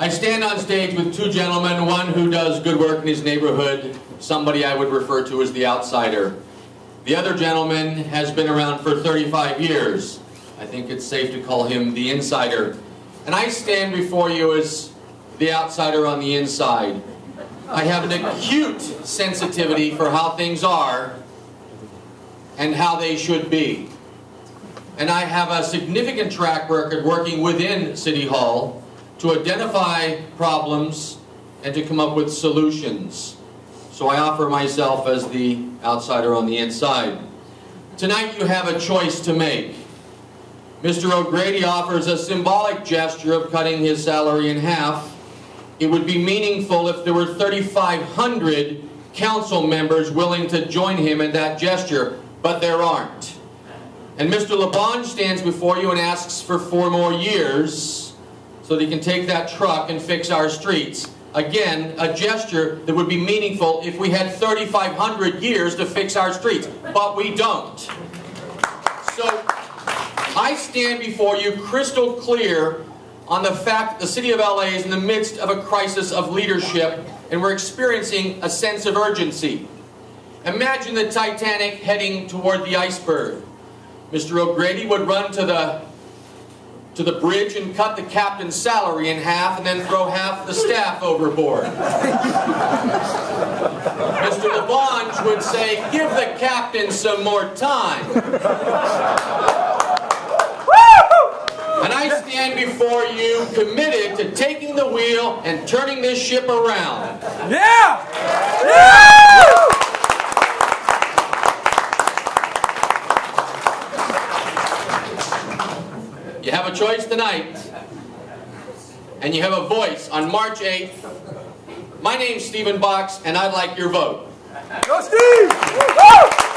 I stand on stage with two gentlemen, one who does good work in his neighborhood, somebody I would refer to as the outsider. The other gentleman has been around for 35 years. I think it's safe to call him the insider. And I stand before you as the outsider on the inside. I have an acute sensitivity for how things are and how they should be. And I have a significant track record working within City Hall to identify problems and to come up with solutions. So I offer myself as the outsider on the inside. Tonight you have a choice to make. Mr. O'Grady offers a symbolic gesture of cutting his salary in half. It would be meaningful if there were 3,500 council members willing to join him in that gesture, but there aren't. And Mr. LaBonge stands before you and asks for four more years so he can take that truck and fix our streets. Again, a gesture that would be meaningful if we had 3,500 years to fix our streets, but we don't. So, I stand before you crystal clear on the fact that the City of LA is in the midst of a crisis of leadership and we're experiencing a sense of urgency. Imagine the Titanic heading toward the iceberg. Mr. O'Grady would run to the to the bridge and cut the captain's salary in half and then throw half the staff overboard. Mr. LaBonge would say, give the captain some more time. And I stand before you committed to taking the wheel and turning this ship around. Yeah! Yeah! You have a choice tonight, and you have a voice on March 8th. My name's Stephen Box, and I'd like your vote. Go Steve!